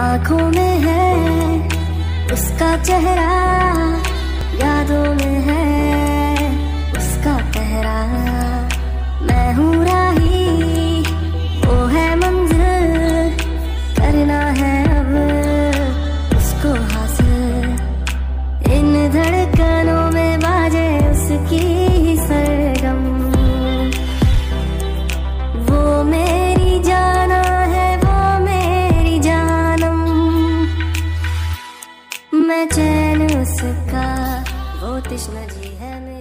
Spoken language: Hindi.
आँखों में है उसका चेहरा। चैन उसका वो कृष्ण जी है मेरे।